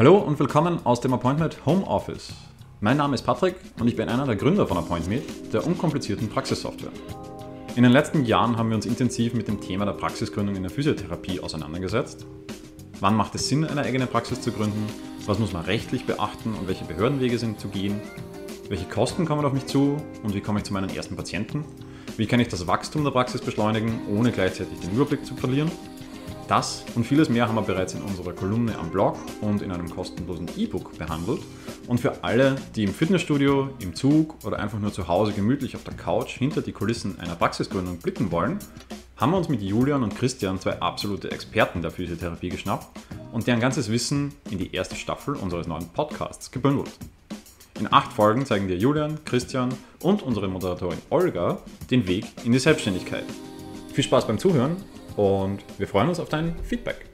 Hallo und willkommen aus dem Appointment Home Office. Mein Name ist Patrick und ich bin einer der Gründer von Appointment, der unkomplizierten Praxissoftware. In den letzten Jahren haben wir uns intensiv mit dem Thema der Praxisgründung in der Physiotherapie auseinandergesetzt. Wann macht es Sinn, eine eigene Praxis zu gründen? Was muss man rechtlich beachten und welche Behördenwege sind zu gehen? Welche Kosten kommen auf mich zu und wie komme ich zu meinen ersten Patienten? Wie kann ich das Wachstum der Praxis beschleunigen, ohne gleichzeitig den Überblick zu verlieren? Das und vieles mehr haben wir bereits in unserer Kolumne am Blog und in einem kostenlosen E-Book behandelt. Und für alle, die im Fitnessstudio, im Zug oder einfach nur zu Hause gemütlich auf der Couch hinter die Kulissen einer Praxisgründung blicken wollen, haben wir uns mit Julian und Christian zwei absolute Experten der Physiotherapie geschnappt und deren ganzes Wissen in die erste Staffel unseres neuen Podcasts gebündelt. In acht Folgen zeigen dir Julian, Christian und unsere Moderatorin Olga den Weg in die Selbstständigkeit. Viel Spaß beim Zuhören und wir freuen uns auf dein Feedback.